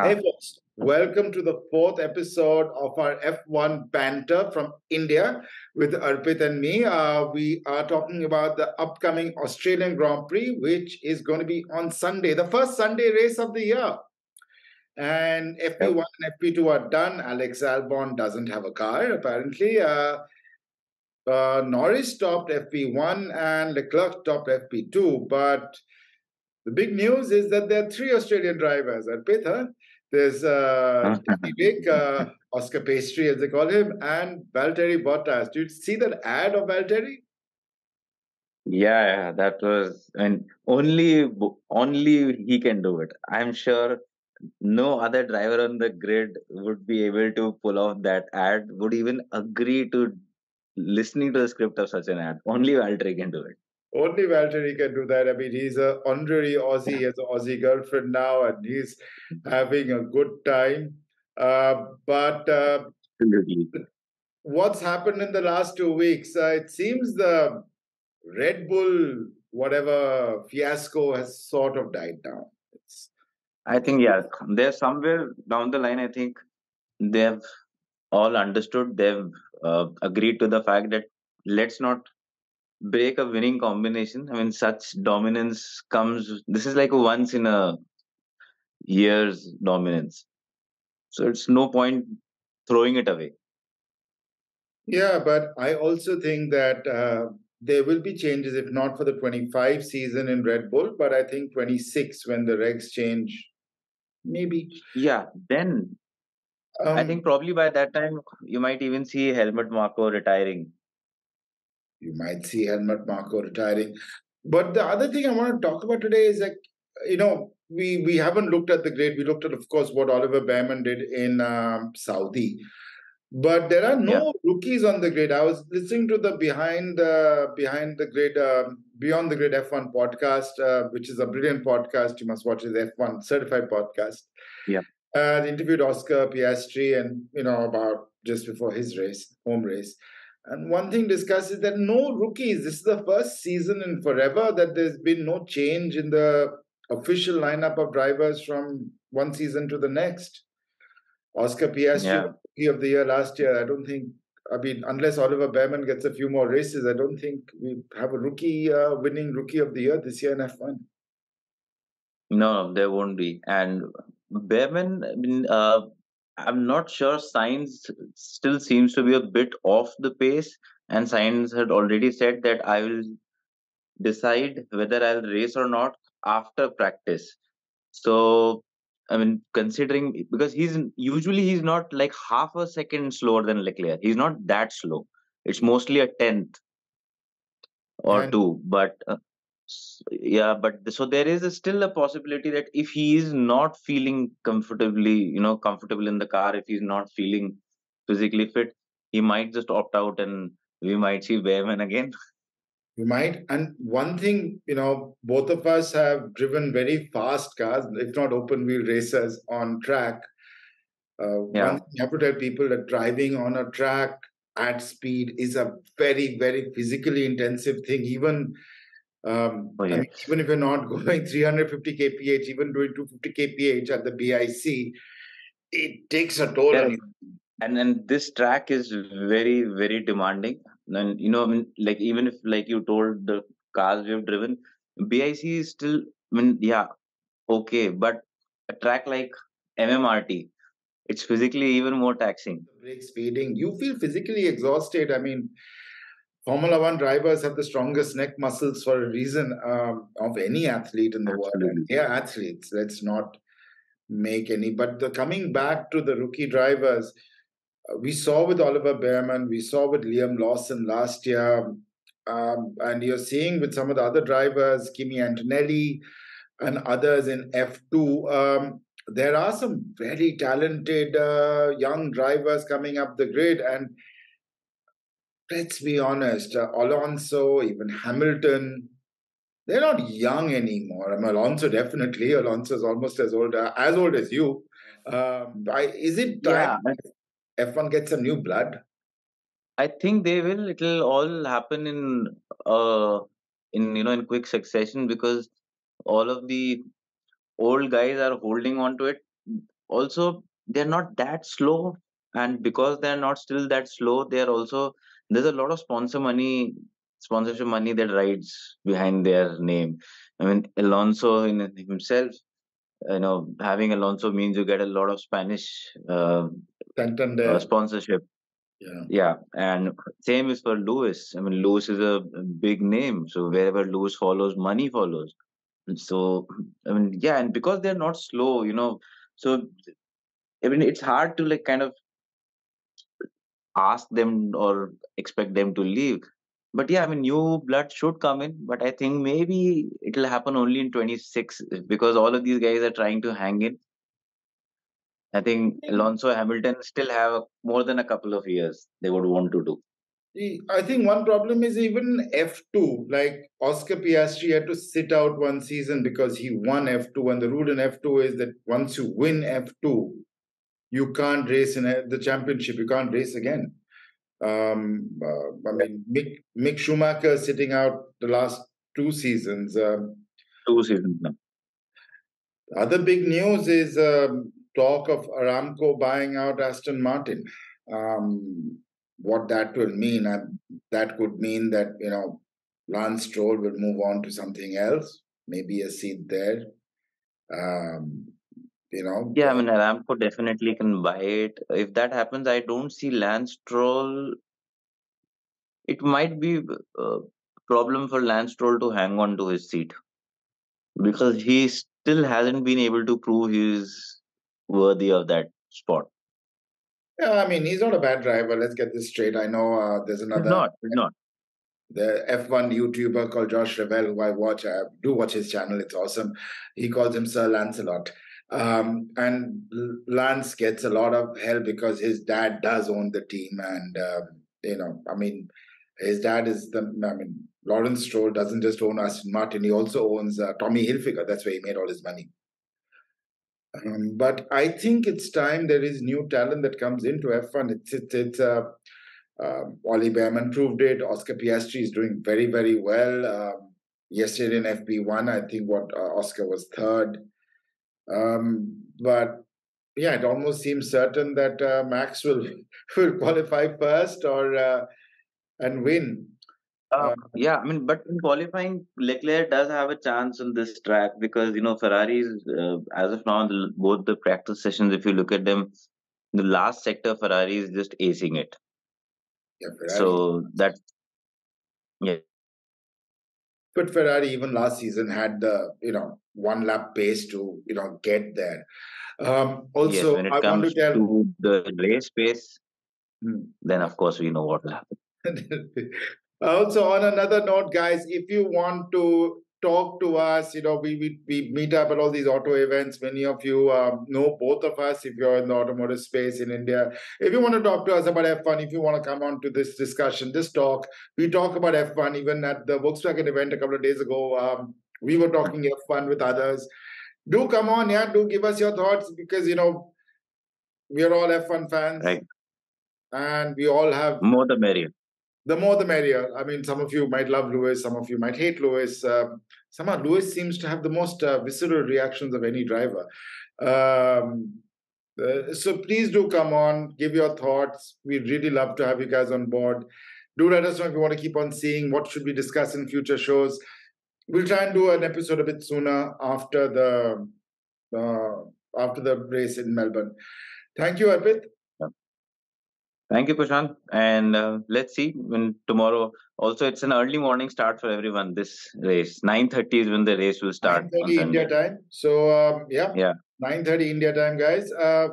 Hey, folks, welcome to the fourth episode of our F1 banter from India with Arpit and me. Uh, we are talking about the upcoming Australian Grand Prix, which is going to be on Sunday, the first Sunday race of the year. And FP1 and FP2 are done. Alex Albon doesn't have a car, apparently. Uh, uh, Norris topped FP1 and Leclerc topped FP2, but the big news is that there are three Australian drivers. Arpit, huh? There's uh, Vic, uh, Oscar Pastry, as they call him, and Valtteri Bottas. Do you see that ad of Valtteri? Yeah, yeah, that was, and only only he can do it. I'm sure no other driver on the grid would be able to pull off that ad, would even agree to listening to the script of such an ad. Only Valtteri can do it. Only Valtteri can do that. I mean, he's a honorary Aussie, he has an Aussie girlfriend now, and he's having a good time. Uh, but uh, what's happened in the last two weeks? Uh, it seems the Red Bull, whatever fiasco, has sort of died down. It's... I think, yeah, they're somewhere down the line. I think they've all understood, they've uh, agreed to the fact that let's not break a winning combination. I mean, such dominance comes. This is like a once in a year's dominance. So it's no point throwing it away. Yeah, but I also think that uh, there will be changes, if not for the 25 season in Red Bull, but I think 26 when the regs change, maybe. Yeah, then um, I think probably by that time you might even see Helmut Marko retiring you might see Helmut Marko retiring. But the other thing I want to talk about today is like, you know, we we haven't looked at the grid. We looked at, of course, what Oliver Bearman did in um, Saudi. But there are no yeah. rookies on the grid. I was listening to the behind the behind the grid, uh, beyond the grid F1 podcast, uh, which is a brilliant podcast. You must watch it. F1 certified podcast. Yeah. Uh, interviewed Oscar Piastri, and you know about just before his race, home race. And one thing discussed is that no rookies. This is the first season in forever that there's been no change in the official lineup of drivers from one season to the next. Oscar Piastri, yeah. rookie of the year last year. I don't think. I mean, unless Oliver Bearman gets a few more races, I don't think we have a rookie uh, winning rookie of the year this year in F1. No, there won't be. And mean, uh, I'm not sure Sainz still seems to be a bit off the pace, and Sainz had already said that I will decide whether I'll race or not after practice. So, I mean, considering because he's usually he's not like half a second slower than Leclerc. He's not that slow. It's mostly a tenth or two, but uh, yeah but so there is a still a possibility that if he is not feeling comfortably you know comfortable in the car if he's not feeling physically fit he might just opt out and we might see Bearman again. We might. And one thing you know both of us have driven very fast cars if not open wheel racers on track. Uh, yeah. one thing you have to tell people that driving on a track at speed is a very very physically intensive thing. Even um, oh. I mean, even if you're not going 350 kph, even doing 250 kph at the BIC, it takes a toll on you. And then this track is very, very demanding. And you know, I mean, like even if like you told the cars we've driven, BIC is still, I mean, yeah, okay, but a track like MMRT, it's physically even more taxing. Brake speeding, you feel physically exhausted. I mean, Formula One drivers have the strongest neck muscles for a reason um, of any athlete in the Absolutely. world. And yeah, athletes. Let's not make any. But the coming back to the rookie drivers, uh, we saw with Oliver Bearman, we saw with Liam Lawson last year, um, and you're seeing with some of the other drivers, Kimi Antonelli and others in F2. Um, there are some very talented uh, young drivers coming up the grid, and let's be honest, uh, Alonso, even Hamilton, they're not young anymore. I mean, Alonso definitely. Alonso is almost as old uh, as old as you. Um, I, is it time yeah. F1 gets some new blood? I think they will. It'll all happen in uh in you know in quick succession because all of the old guys are holding on to it. also they're not that slow, and because they're not still that slow, they're also there's a lot of sponsor money, sponsorship money that rides behind their name. I mean, Alonso in himself, you know, having Alonso means you get a lot of Spanish uh, uh, sponsorship. Yeah. Yeah, and same is for Lewis. I mean, Lewis is a big name, so wherever Lewis follows, money follows. So, I mean, yeah, and because they're not slow, you know, so I mean, it's hard to like kind of ask them or expect them to leave. But yeah, I mean, new blood should come in, but I think maybe it'll happen only in 26 because all of these guys are trying to hang in. I think Alonso Hamilton still have more than a couple of years they would want to do. I think one problem is even F2. Like Oscar Piastri had to sit out one season because he won F2, and the rule in F2 is that once you win F2, you can't race in the championship. You can't race again. Um, uh, I mean, Mick, Mick Schumacher sitting out the last two seasons. Um, two seasons now. Other big news is um, talk of Aramco buying out Aston Martin. Um, what that will mean, uh, that could mean that you know Lance Stroll will move on to something else, maybe a seat there. Um, you know. Yeah, I mean Aramco definitely can buy it. If that happens, I don't see Lance Stroll. It might be a problem for Lance Stroll to hang on to his seat because he still hasn't been able to prove he's worthy of that spot. Yeah, I mean he's not a bad driver. Let's get this straight. I know uh, there's another. Not. Not. The F1 YouTuber called Josh Revell, who I watch, I do watch his channel. It's awesome. He calls him Sir Lancelot. Um, and Lance gets a lot of help because his dad does own the team, and um, you know, I mean, his dad is the. I mean, Lawrence Stroll doesn't just own Aston Martin; he also owns uh, Tommy Hilfiger. That's where he made all his money. Um, but I think it's time there is new talent that comes into F1. It's it's, it's uh, uh, Ollie Bearman proved it. Oscar Piastri is doing very very well. Um, yesterday in FP1, I think what uh, Oscar was third. Um, but yeah, it almost seems certain that uh, Max will will qualify first or uh, and win. Uh, yeah, I mean, but in qualifying, Leclerc does have a chance on this track because you know Ferraris, uh, as of now, the, both the practice sessions, if you look at them, the last sector Ferrari is just acing it. Yeah, so that, yeah. But Ferrari even last season had the you know one lap pace to you know get there. Um, also, yes, when it I comes to, tell... to the race pace, hmm. then of course we know what will happen. also, on another note, guys, if you want to talk to us. You know, we, we, we meet up at all these auto events. Many of you um, know both of us if you're in the automotive space in India. If you want to talk to us about F1, if you want to come on to this discussion, this talk, we talk about F1 even at the Volkswagen event a couple of days ago. Um, we were talking F1 with others. Do come on, yeah, do give us your thoughts because, you know, we are all F1 fans. Right. And we all have more the merrier the more the merrier. I mean, some of you might love Lewis, some of you might hate Lewis. Uh, somehow, Lewis seems to have the most uh, visceral reactions of any driver. Um, uh, so please do come on, give your thoughts. We'd really love to have you guys on board. Do let us know if you want to keep on seeing what should we discuss in future shows. We'll try and do an episode a bit sooner after the uh, after the race in Melbourne. Thank you, Arpit. Thank you, Prashant. And uh, let's see when tomorrow. Also, it's an early morning start for everyone. This race, nine thirty is when the race will start. Nine thirty India time. So um, yeah, yeah, nine thirty India time, guys. Uh,